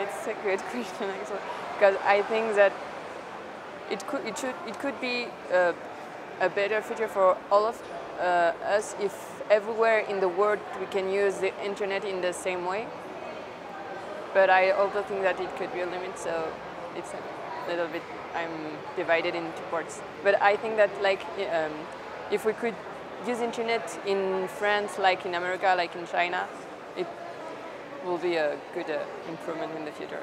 it's a good question actually, because I think that it could it should it could be uh, a better future for all of uh, us if everywhere in the world we can use the internet in the same way. But I also think that it could be a limit, so it's a little bit I'm divided into parts. But I think that like um, if we could use internet in France, like in America, like in China, it will be a good uh, improvement in the future.